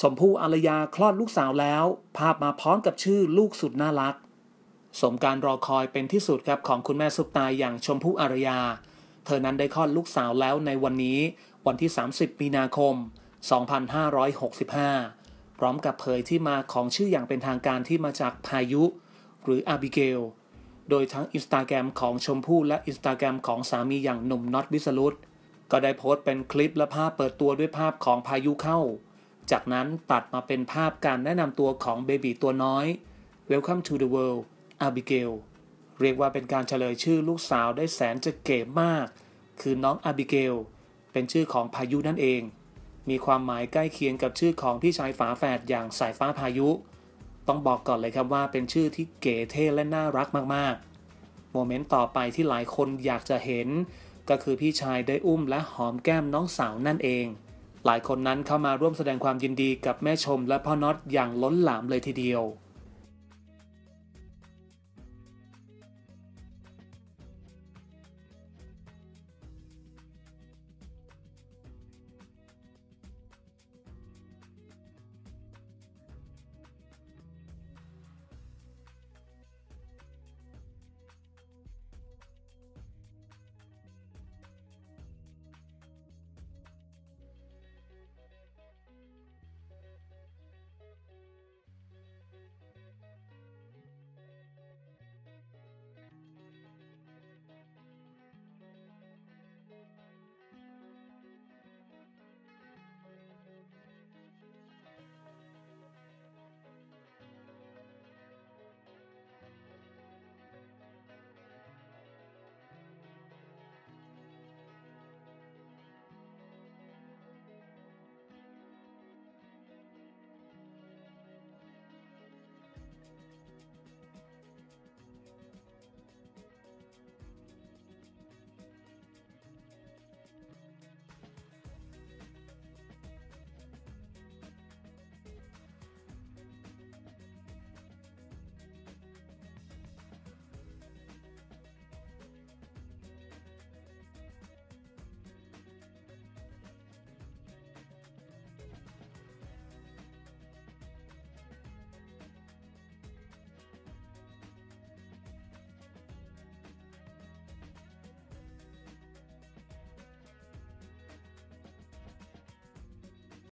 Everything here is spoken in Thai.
ชมพู่อารยาคลอดลูกสาวแล้ว ภาพมาพร้อมกับชื่อลูกสุดน่ารัก สมการรอคอยเป็นที่สุดครับของคุณแม่ซุปตาร์อย่างชมพู่อารยา เธอนั้นได้คลอดลูกสาวแล้วในวันนี้ วันที่ 30 มีนาคม 2565 พร้อมกับเผยที่มาของชื่ออย่างเป็นทางการที่มาจากพายุ หรืออาบิเกล โดยทั้งอินสตาแกรมของชมพู่และอินสตาแกรมของสามีอย่างหนุ่มน็อตวิสรุตก็ได้โพสต์เป็นคลิปและภาพเปิดตัวด้วยภาพของพายุเข้า จากนั้นตัดมาเป็นภาพการแนะนำตัวของเบบีตัวน้อย Welcome to the world Abigail เรียกว่าเป็นการเฉลยชื่อลูกสาวได้แสนจะเก๋มาก คือน้องอาบิเกล เป็นชื่อของพายุนั่นเอง มีความหมายใกล้เคียงกับชื่อของพี่ชายฝาแฝดอย่างสายฟ้าพายุ ต้องบอกก่อนเลยครับว่าเป็นชื่อที่เก๋เท่และน่ารักมากๆ โมเมนต์ต่อไปที่หลายคนอยากจะเห็น ก็คือพี่ชายได้อุ้มและหอมแก้มน้องสาวนั่นเอง หลายคนนั้นเข้ามาร่วมแสดงความยินดีกับแม่ชมและพ่อน็อตอย่างล้นหลามเลยทีเดียว